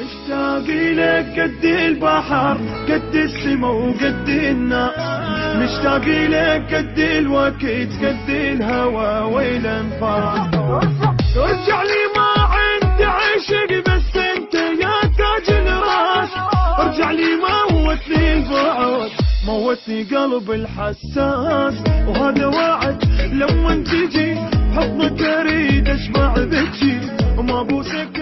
مشتاق لك قد البحر قد السما وقد النار مشتاق لك قد الوقت قد الهوى والانفار ارجع لي ما عندي عشق بس انت يا تاج الراس. ارجع لي موتني البعد موتني قلب الحساس. وهذا وعد لما تجي حضنك أريد اشبع بكي وما بوسك